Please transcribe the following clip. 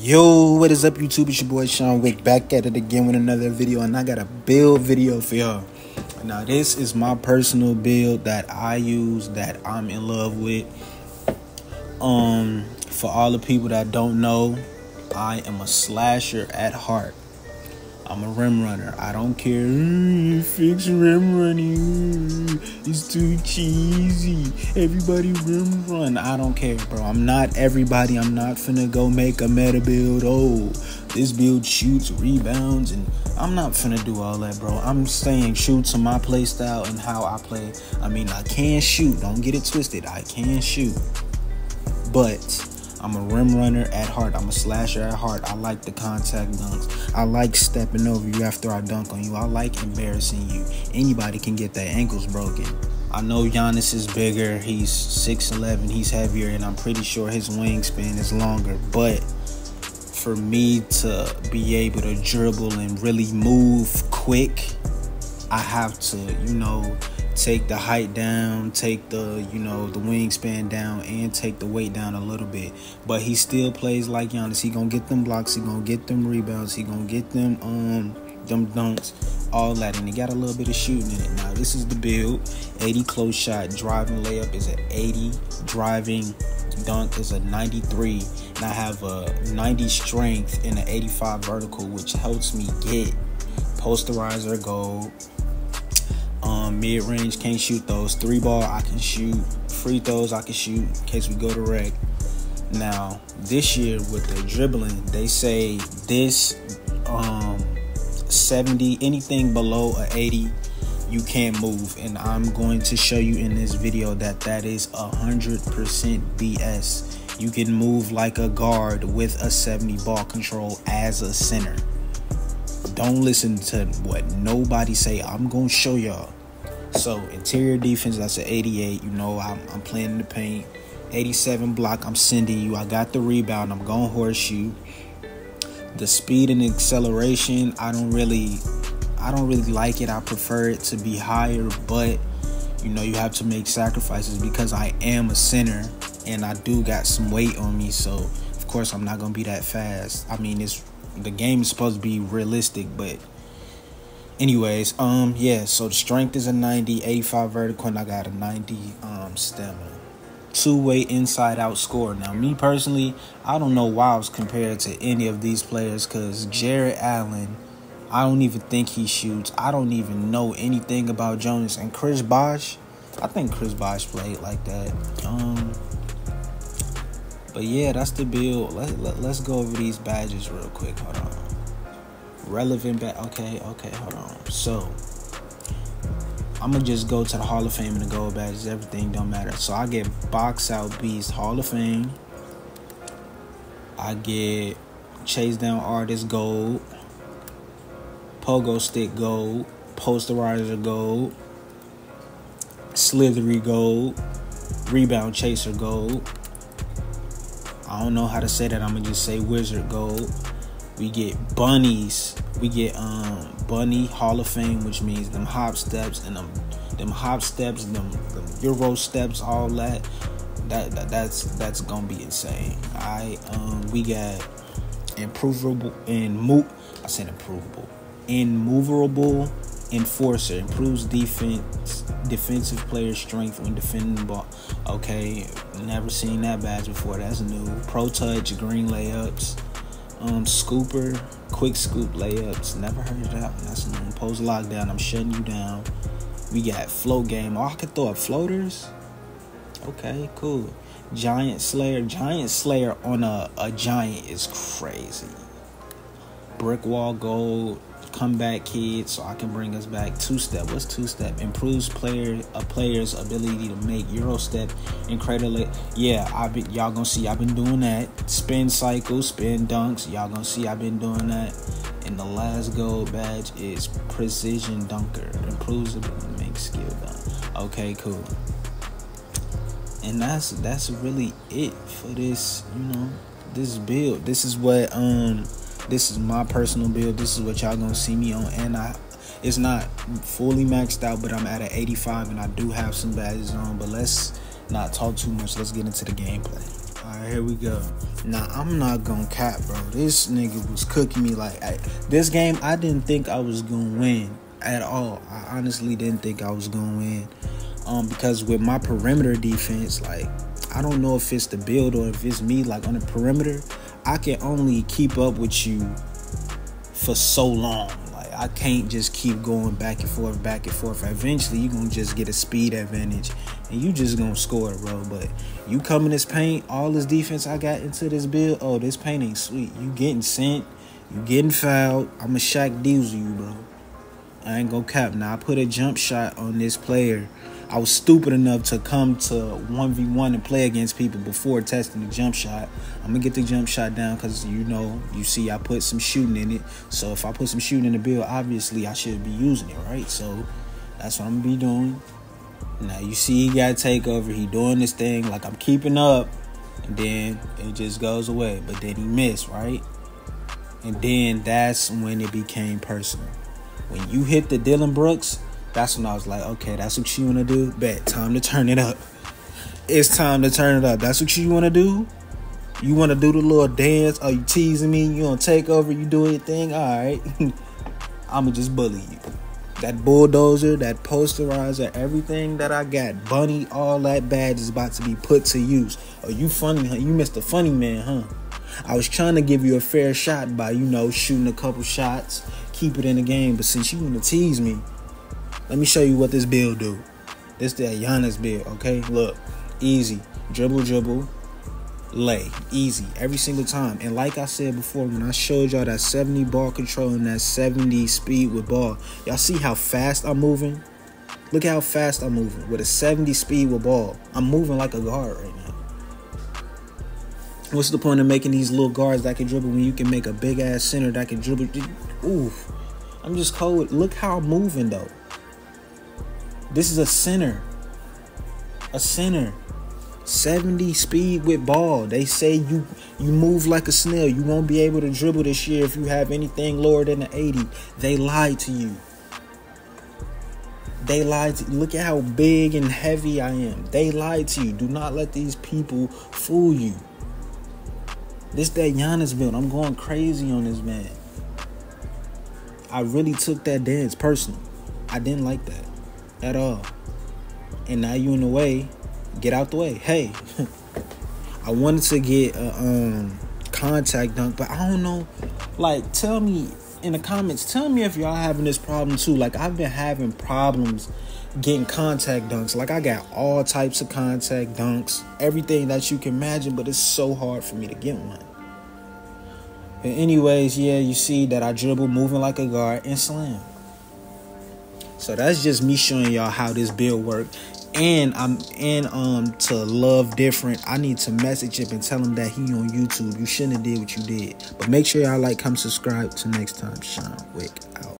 Yo, what is up, YouTube? It's your boy Shaun Wick back at it again with another video, and I got a build video for y'all. Now, this is my personal build that I use that I'm in love with. Um, for all the people that don't know, I am a slasher at heart. I'm a rim runner. I don't care. Mm, fix rim running. It's too cheesy. Everybody rim run. I don't care, bro. I'm not everybody. I'm not finna go make a meta build. Oh, this build shoots, rebounds, and I'm not finna do all that, bro. I'm saying shoot to my play style and how I play. I mean, I can shoot. Don't get it twisted. I can shoot. But I'm a rim runner at heart. I'm a slasher at heart. I like the contact dunks. I like stepping over you after I dunk on you. I like embarrassing you. Anybody can get their ankles broken. I know Giannis is bigger. He's 6'11. He's heavier, and I'm pretty sure his wingspan is longer. But for me to be able to dribble and really move quick, I have to, you know, take the height down, take the, you know, the wingspan down, and take the weight down a little bit. But he still plays like Giannis. He gonna get them blocks, he gonna get them rebounds, he gonna get them um them dunks, all that, and he got a little bit of shooting in it. Now this is the build. 80 close shot, driving layup is an 80, driving dunk is a 93, and I have a 90 strength and an 85 vertical, which helps me get posterizer gold, um, mid range can't shoot those. Three ball I can shoot. Free throws I can shoot in case we go to rec. Now this year with the dribbling, they say this um, 70 anything below a 80 you can't move and i'm going to show you in this video that that is 100% bs you can move like a guard with a 70 ball control as a center don't listen to what nobody say i'm gonna show y'all so interior defense that's an 88 you know i'm, I'm playing in the paint. 87 block i'm sending you. I got the rebound. I'm going horseshoe the speed and acceleration i don't really i don't really like it. I prefer it to be higher but you know you have to make sacrifices because i am a center and i do got some weight on me. So of course i'm not gonna be that fast. I mean it's the game is supposed to be realistic but anyways um yeah so the strength is a 90 85 vertical and i got a 90 um stamina two-way inside out score. Now, me personally, I don't know why I was compared to any of these players because Jarrett Allen, I don't even think he shoots. I don't even know anything about Jonas and Chris Bosh. I think Chris Bosh played like that. Um, but yeah, that's the build. Let, let, let's go over these badges real quick. Hold on. Relevant badge. Okay, okay, hold on. So, I'm gonna just go to the Hall of Fame and the gold badges. Everything don't matter. So I get Box Out Beast Hall of Fame. I get Chase Down Artist Gold, Pogo Stick Gold, Posterizer Gold, Slithery Gold, Rebound Chaser Gold. I don't know how to say that. I'm gonna just say Wizard Gold. We get bunnies. We get um bunny Hall of Fame, which means them hop steps and them them hop steps, them, them Euro steps, all that. That, that that's that's gonna be insane. I um we got improvable and move. I said improvable, immovable enforcer improves defense defensive player strength when defending the ball. Okay, never seen that badge before. That's new. Pro touch, green layups um, scooper, quick scoop layups. Never heard of that one. That's an post lockdown. I'm shutting you down. We got float game. Oh, I could throw up floaters. Okay, cool. Giant Slayer. Giant Slayer on a, a giant is crazy. Brick wall gold comeback kid so I can bring us back two step. What's two step? Improves player a player's ability to make Euro step and. Yeah, I've been y'all gonna see I've been doing that. Spin cycle, spin dunks. Y'all gonna see I've been doing that. And the last gold badge is precision dunker. Improves to make skill dunk. Okay, cool. And that's that's really it for this, you know, this build. This is what um this is my personal build. This is what y'all gonna see me on, and I. It's not fully maxed out, but I'm at an 85, and I do have some badges on. But let's not talk too much. Let's get into the gameplay. All right. Here we go. Now I'm not gonna cap, bro. This nigga was cooking me like I, this game. I didn't think I was gonna win at all. I honestly didn't think I was gonna win. Um, because with my perimeter defense, like I don't know if it's the build or if it's me. Like on the perimeter, I can only keep up with you for so long. Like I can't just keep going back and forth, back and forth. Eventually, you're gonna just get a speed advantage, and you just gonna score, bro. But you come in this paint, all this defense I got into this build. Oh, this paint ain't sweet. You getting sent, you getting fouled. I'ma Shaq Diesel you, bro. I ain't gonna cap. Now I put a jump shot on this player. I was stupid enough to come to 1v1 and play against people before testing the jump shot. I'm gonna get the jump shot down because you know, you see, I put some shooting in it. So if I put some shooting in the build, obviously I should be using it, right? So that's what I'm gonna be doing. Now you see, he got takeover. He doing this thing like I'm keeping up, and then it just goes away. But then he missed, right? And then that's when it became personal. When you hit the Dillon Brooks, that's when I was like, okay, that's what you want to do. Bet time to turn it up. It's time to turn it up. That's what you want to do. You want to do the little dance? Are you teasing me? You to take over? You do anything? All right. I'ma just bully you. That bulldozer, that posterizer, everything that I got, bunny, all that badge is about to be put to use. Are you funny, huh? You missed a funny man, huh? I was trying to give you a fair shot by, you know, shooting a couple shots, keep it in the game. But since you want to tease me, let me show you what this build do. This the Giannis build, okay? Look, easy. Dribble, dribble, lay. Easy. Every single time. And like I said before, when I showed y'all that 70 ball control and that 70 speed with ball, y'all see how fast I'm moving? Look how fast I'm moving. With a 70 speed with ball. I'm moving like a guard right now. What's the point of making these little guards that can dribble when you can make a big ass center that can dribble? Ooh, I'm just cold. Look how I'm moving though. This is a center. A center. 70 speed with ball. They say you you move like a snail. You won't be able to dribble this year if you have anything lower than an 80. They lied to you. They lied to you. Look at how big and heavy I am. They lied to you. Do not let these people fool you. This that Giannis build. I'm going crazy on this man. I really took that dance personal. I didn't like that at all. And now you in the way. Get out the way. Hey, I wanted to get a um, contact dunk, but I don't know. Like, tell me in the comments. Tell me if y'all having this problem too. Like, I've been having problems getting contact dunks. Like, I got all types of contact dunks, everything that you can imagine, but it's so hard for me to get one. But anyways, yeah, you see that I dribble, moving like a guard, and slam. So that's just me showing y'all how this build worked. And I'm in um to love different. I need to message him and tell him that he on YouTube. You shouldn't have did what you did. But make sure y'all like, come subscribe. Till next time, Shaun Wick out.